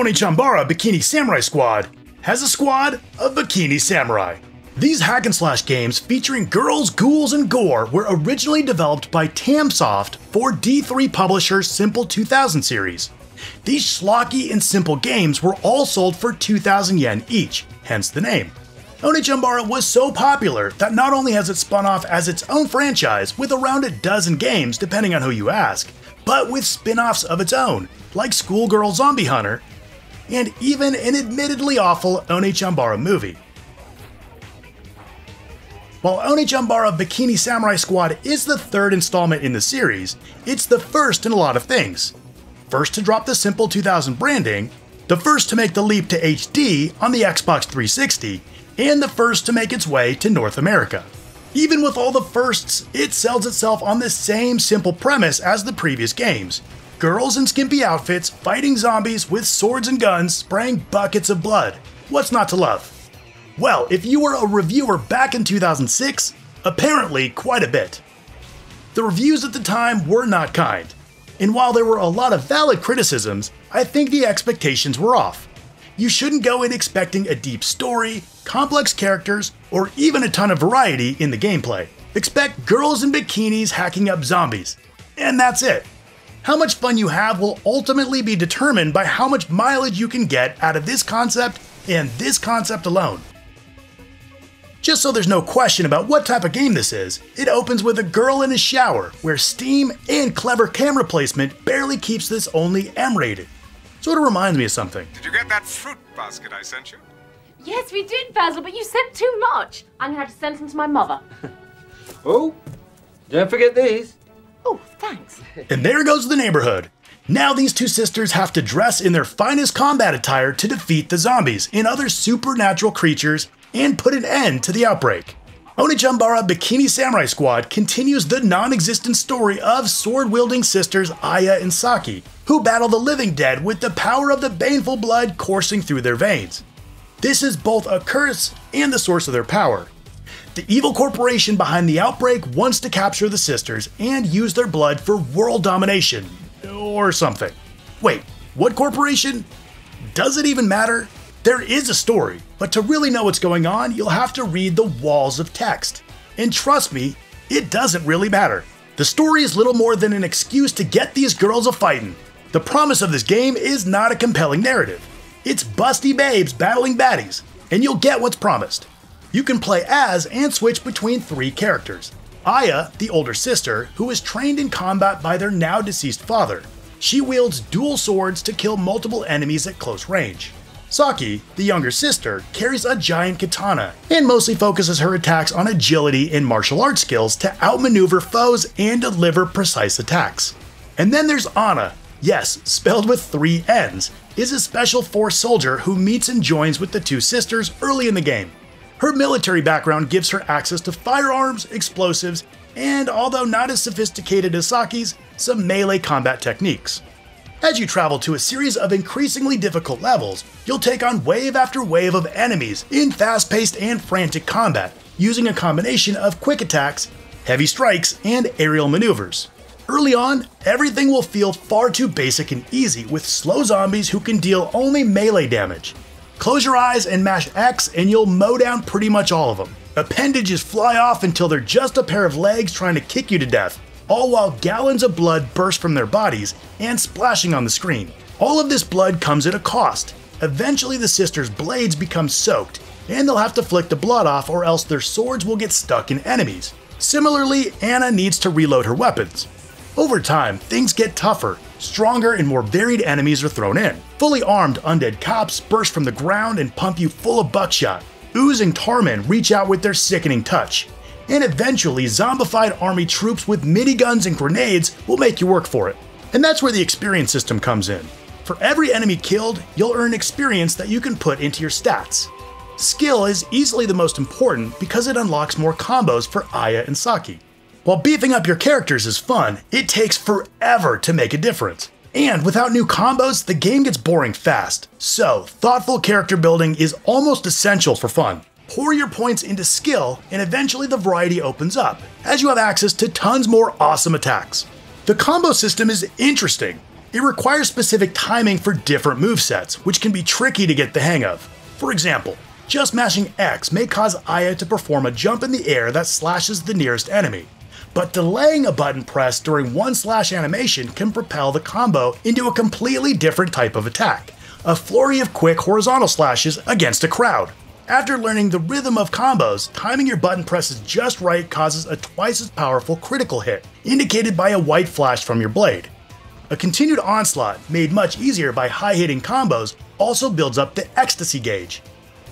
Onechanbara Bikini Samurai Squad has a squad of Bikini Samurai. These hack and slash games featuring girls, ghouls, and gore were originally developed by Tamsoft for D3 publisher's Simple 2000 series. These schlocky and simple games were all sold for 2,000 yen each, hence the name. Onechanbara was so popular that not only has it spun off as its own franchise with around a dozen games depending on who you ask, but with spin offs of its own, like Schoolgirl Zombie Hunter, and even an admittedly awful Oni Onechanbara movie. While Oni Onechanbara Bikini Samurai Squad is the third installment in the series, it's the first in a lot of things. First to drop the simple 2000 branding, the first to make the leap to HD on the Xbox 360, and the first to make its way to North America. Even with all the firsts, it sells itself on the same simple premise as the previous games girls in skimpy outfits fighting zombies with swords and guns, spraying buckets of blood. What's not to love? Well, if you were a reviewer back in 2006, apparently quite a bit. The reviews at the time were not kind, and while there were a lot of valid criticisms, I think the expectations were off. You shouldn't go in expecting a deep story, complex characters, or even a ton of variety in the gameplay. Expect girls in bikinis hacking up zombies. And that's it. How much fun you have will ultimately be determined by how much mileage you can get out of this concept and this concept alone. Just so there's no question about what type of game this is, it opens with a girl in a shower, where steam and clever camera placement barely keeps this only M rated. Sort of reminds me of something. Did you get that fruit basket I sent you? Yes, we did, Basil, but you sent too much. I'm gonna have to send some to my mother. Oh, don't forget these. Oh, thanks. And there goes the neighborhood. Now these two sisters have to dress in their finest combat attire to defeat the zombies and other supernatural creatures and put an end to the outbreak. Onechanbara Bikini Samurai Squad continues the non existent story of sword wielding sisters Aya and Saki, who battle the living dead with the power of the baneful blood coursing through their veins. This is both a curse and the source of their power. The evil corporation behind the outbreak wants to capture the sisters and use their blood for world domination. Or something. Wait, what corporation? Does it even matter? There is a story, but to really know what's going on, you'll have to read the walls of text. And trust me, it doesn't really matter. The story is little more than an excuse to get these girls a fightin'. The promise of this game is not a compelling narrative. It's busty babes battling baddies, and you'll get what's promised. You can play as and switch between three characters. Aya, the older sister, who is trained in combat by their now deceased father. She wields dual swords to kill multiple enemies at close range. Saki, the younger sister, carries a giant katana and mostly focuses her attacks on agility and martial arts skills to outmaneuver foes and deliver precise attacks. And then there's Annna, yes, spelled with three N's, is a special force soldier who meets and joins with the two sisters early in the game. Her military background gives her access to firearms, explosives, and although not as sophisticated as Saki's, some melee combat techniques. As you travel to a series of increasingly difficult levels, you'll take on wave after wave of enemies in fast paced and frantic combat, using a combination of quick attacks, heavy strikes, and aerial maneuvers. Early on, everything will feel far too basic and easy with slow zombies who can deal only melee damage, Close your eyes and mash X, and you'll mow down pretty much all of them. Appendages fly off until they're just a pair of legs trying to kick you to death, all while gallons of blood burst from their bodies and splashing on the screen. All of this blood comes at a cost. Eventually, the sisters' blades become soaked, and they'll have to flick the blood off, or else their swords will get stuck in enemies. Similarly, Annna needs to reload her weapons. Over time, things get tougher, Stronger and more varied enemies are thrown in. Fully armed undead cops burst from the ground and pump you full of buckshot. Oozing tarmen reach out with their sickening touch. And eventually, zombified army troops with miniguns and grenades will make you work for it. And that's where the experience system comes in. For every enemy killed, you'll earn experience that you can put into your stats. Skill is easily the most important because it unlocks more combos for Aya and Saki. While beefing up your characters is fun, it takes forever to make a difference. And without new combos, the game gets boring fast. So, thoughtful character building is almost essential for fun. Pour your points into skill, and eventually the variety opens up, as you have access to tons more awesome attacks. The combo system is interesting. It requires specific timing for different movesets, which can be tricky to get the hang of. For example, just mashing X may cause Aya to perform a jump in the air that slashes the nearest enemy. But delaying a button press during one slash animation can propel the combo into a completely different type of attack a flurry of quick horizontal slashes against a crowd. After learning the rhythm of combos, timing your button presses just right causes a twice as powerful critical hit, indicated by a white flash from your blade. A continued onslaught, made much easier by high hitting combos, also builds up the ecstasy gauge.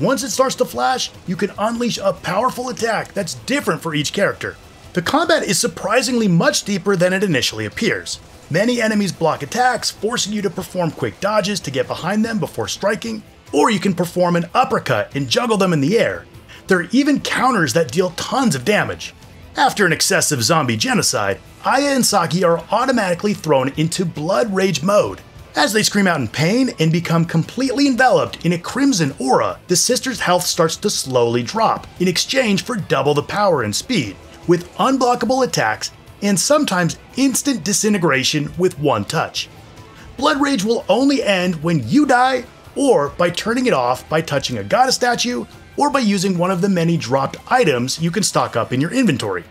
Once it starts to flash, you can unleash a powerful attack that's different for each character. The combat is surprisingly much deeper than it initially appears. Many enemies block attacks, forcing you to perform quick dodges to get behind them before striking, or you can perform an uppercut and juggle them in the air. There are even counters that deal tons of damage. After an excessive zombie genocide, Aya and Saki are automatically thrown into blood rage mode. As they scream out in pain and become completely enveloped in a crimson aura, the sisters' health starts to slowly drop in exchange for double the power and speed, with unblockable attacks and sometimes instant disintegration with one touch. Blood Rage will only end when you die, or by turning it off by touching a goddess statue, or by using one of the many dropped items you can stock up in your inventory.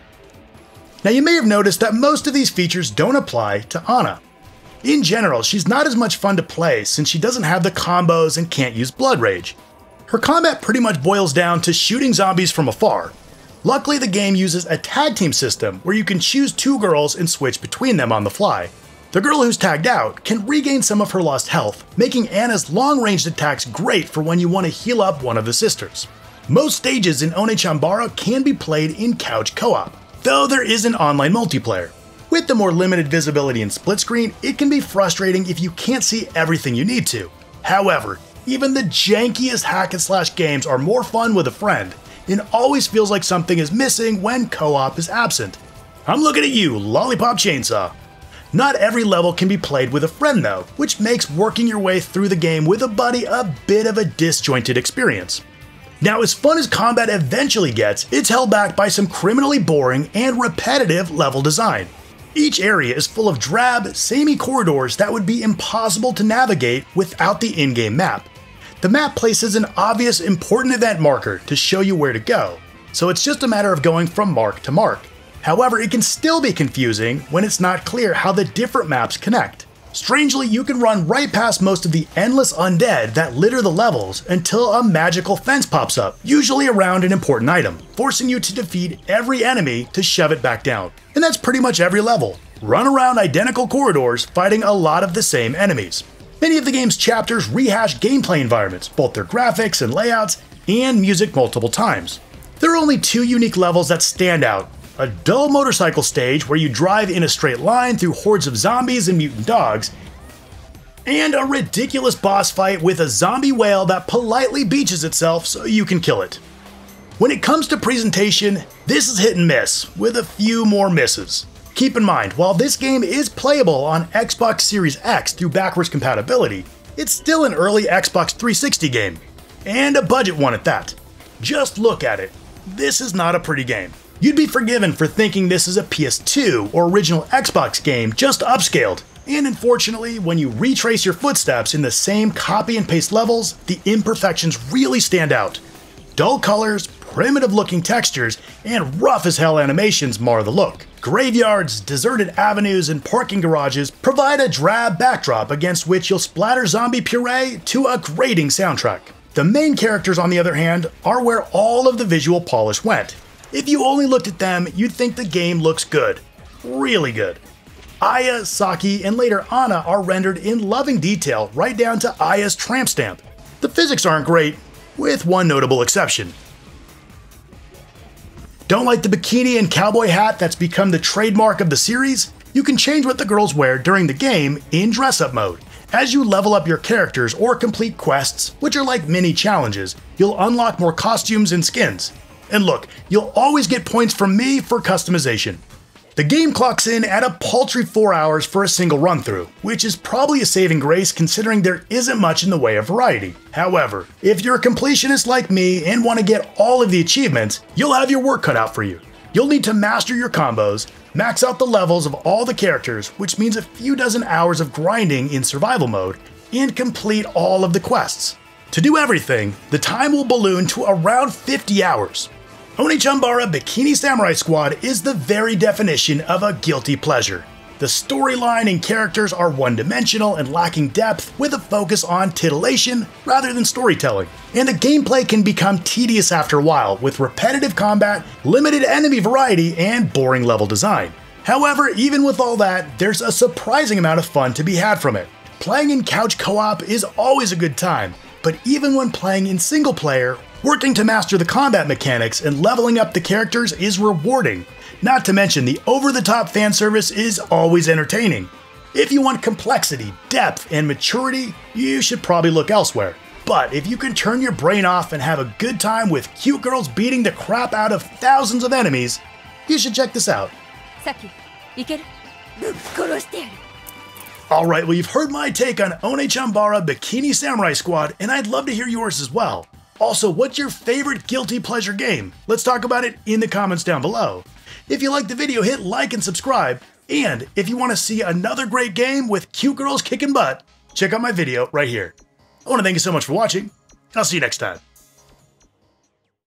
Now, you may have noticed that most of these features don't apply to Annna. In general, she's not as much fun to play since she doesn't have the combos and can't use Blood Rage. Her combat pretty much boils down to shooting zombies from afar, Luckily, the game uses a tag team system where you can choose two girls and switch between them on the fly. The girl who's tagged out can regain some of her lost health, making Annna's long ranged attacks great for when you want to heal up one of the sisters. Most stages in Onechanbara can be played in couch co op, though there is an online multiplayer. With the more limited visibility in split screen, it can be frustrating if you can't see everything you need to. However, even the jankiest hack and slash games are more fun with a friend, it always feels like something is missing when co op is absent. I'm looking at you, Lollipop Chainsaw. Not every level can be played with a friend though, which makes working your way through the game with a buddy a bit of a disjointed experience. Now, as fun as combat eventually gets, it's held back by some criminally boring and repetitive level design. Each area is full of drab, samey corridors that would be impossible to navigate without the in game map. The map places an obvious important event marker to show you where to go, so it's just a matter of going from mark to mark. However, it can still be confusing when it's not clear how the different maps connect. Strangely, you can run right past most of the endless undead that litter the levels until a magical fence pops up, usually around an important item, forcing you to defeat every enemy to shove it back down. And that's pretty much every level. Run around identical corridors fighting a lot of the same enemies. Many of the game's chapters rehash gameplay environments, both their graphics and layouts, and music multiple times. There are only two unique levels that stand out a dull motorcycle stage where you drive in a straight line through hordes of zombies and mutant dogs, and a ridiculous boss fight with a zombie whale that politely beaches itself so you can kill it. When it comes to presentation, this is hit and miss, with a few more misses. Keep in mind, while this game is playable on Xbox Series X through backwards compatibility, it's still an early Xbox 360 game, and a budget one at that. Just look at it. This is not a pretty game. You'd be forgiven for thinking this is a PS2 or original Xbox game just upscaled. And unfortunately, when you retrace your footsteps in the same copy and paste levels, the imperfections really stand out. Dull colors, primitive looking textures, and rough as hell animations mar the look. Graveyards, deserted avenues, and parking garages provide a drab backdrop against which you'll splatter zombie puree to a grating soundtrack. The main characters, on the other hand, are where all of the visual polish went. If you only looked at them, you'd think the game looks good. Really good. Aya, Saki, and later Annna are rendered in loving detail right down to Aya's tramp stamp. The physics aren't great, with one notable exception. Don't like the bikini and cowboy hat that's become the trademark of the series? You can change what the girls wear during the game in dress up mode. As you level up your characters or complete quests, which are like mini challenges, you'll unlock more costumes and skins. And look, you'll always get points from me for customization. The game clocks in at a paltry 4 hours for a single run through, which is probably a saving grace considering there isn't much in the way of variety. However, if you're a completionist like me and want to get all of the achievements, you'll have your work cut out for you. You'll need to master your combos, max out the levels of all the characters, which means a few dozen hours of grinding in survival mode, and complete all of the quests. To do everything, the time will balloon to around 50 hours. Onechanbara Bikini Samurai Squad is the very definition of a guilty pleasure. The storyline and characters are one dimensional and lacking depth with a focus on titillation rather than storytelling. And the gameplay can become tedious after a while with repetitive combat, limited enemy variety, and boring level design. However, even with all that, there's a surprising amount of fun to be had from it. Playing in couch co op is always a good time, but even when playing in single player, Working to master the combat mechanics and leveling up the characters is rewarding, not to mention the over the top fan service is always entertaining. If you want complexity, depth, and maturity, you should probably look elsewhere. But if you can turn your brain off and have a good time with cute girls beating the crap out of thousands of enemies, you should check this out. Alright, well, you've heard my take on Onechanbara Bikini Samurai Squad, and I'd love to hear yours as well. Also, what's your favorite guilty pleasure game? Let's talk about it in the comments down below. If you liked the video, hit like and subscribe. And if you want to see another great game with cute girls kicking butt, check out my video right here. I want to thank you so much for watching. and I'll see you next time.